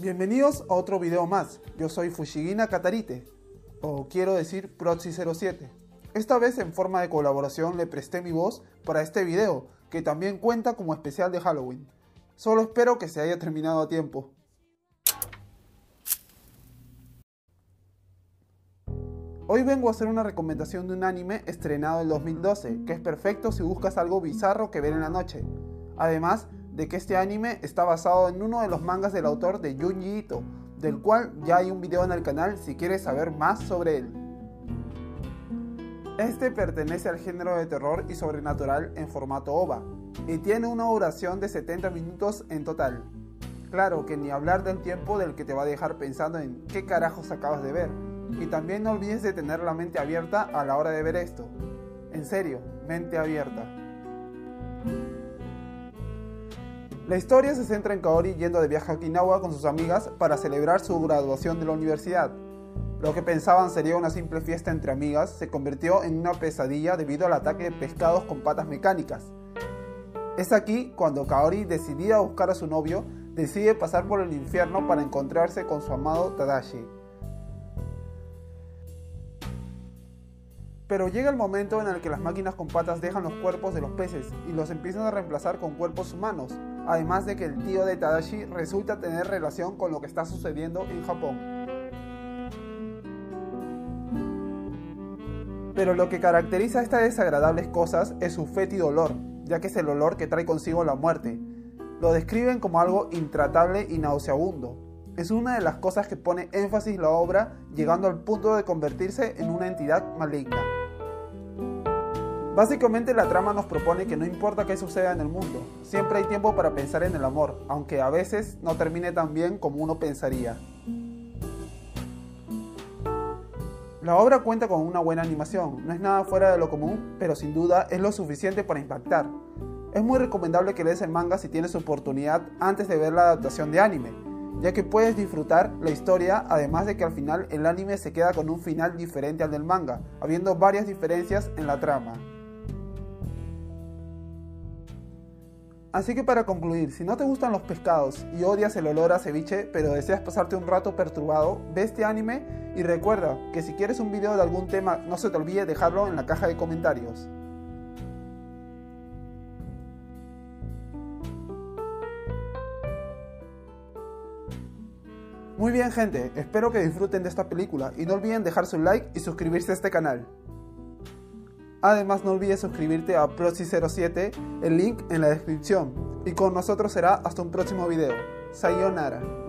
Bienvenidos a otro video más, yo soy Fushigina Katarite, o quiero decir Proxy07. Esta vez en forma de colaboración le presté mi voz para este video, que también cuenta como especial de Halloween. Solo espero que se haya terminado a tiempo. Hoy vengo a hacer una recomendación de un anime estrenado en 2012, que es perfecto si buscas algo bizarro que ver en la noche. Además, de que este anime está basado en uno de los mangas del autor de Junji Ito, del cual ya hay un video en el canal si quieres saber más sobre él. Este pertenece al género de terror y sobrenatural en formato OVA y tiene una duración de 70 minutos en total. Claro que ni hablar del tiempo del que te va a dejar pensando en qué carajos acabas de ver. Y también no olvides de tener la mente abierta a la hora de ver esto. En serio, mente abierta. La historia se centra en Kaori yendo de viaje a Okinawa con sus amigas para celebrar su graduación de la universidad. Lo que pensaban sería una simple fiesta entre amigas se convirtió en una pesadilla debido al ataque de pescados con patas mecánicas. Es aquí cuando Kaori, decidida a buscar a su novio, decide pasar por el infierno para encontrarse con su amado Tadashi. Pero llega el momento en el que las máquinas con patas dejan los cuerpos de los peces y los empiezan a reemplazar con cuerpos humanos, además de que el tío de Tadashi resulta tener relación con lo que está sucediendo en Japón. Pero lo que caracteriza a estas desagradables cosas es su fétido olor, ya que es el olor que trae consigo la muerte. Lo describen como algo intratable y nauseabundo. Es una de las cosas que pone énfasis la obra, llegando al punto de convertirse en una entidad maligna. Básicamente la trama nos propone que no importa qué suceda en el mundo, siempre hay tiempo para pensar en el amor, aunque a veces no termine tan bien como uno pensaría. La obra cuenta con una buena animación, no es nada fuera de lo común, pero sin duda es lo suficiente para impactar. Es muy recomendable que lees el manga si tienes oportunidad antes de ver la adaptación de anime, ya que puedes disfrutar la historia, además de que al final el anime se queda con un final diferente al del manga, habiendo varias diferencias en la trama. Así que para concluir, si no te gustan los pescados y odias el olor a ceviche, pero deseas pasarte un rato perturbado, ve este anime y recuerda que si quieres un video de algún tema, no se te olvide dejarlo en la caja de comentarios. Muy bien gente, espero que disfruten de esta película y no olviden dejar su like y suscribirse a este canal. Además no olvides suscribirte a Proxy07, el link en la descripción. Y con nosotros será hasta un próximo video. Sayonara.